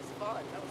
was fun. That was